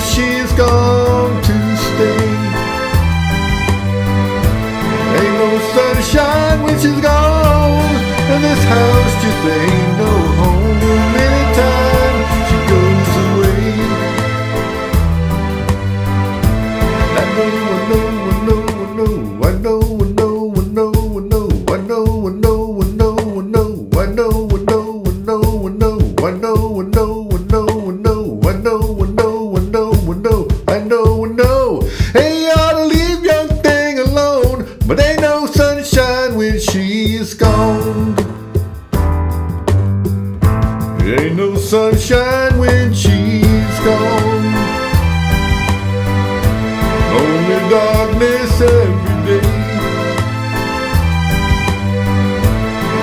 She's gone to stay. Ain't no sunshine when she's gone, and this house just ain't no home. Anytime she goes away, I know, I know, I know, I know, I know, sunshine when she's gone. Only darkness every day.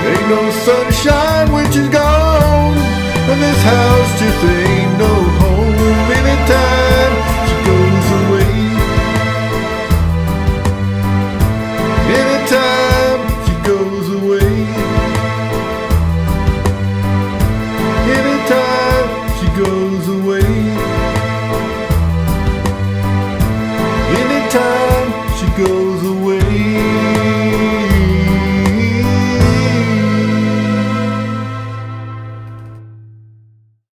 Ain't no sunshine when she's gone, and this house just ain't. go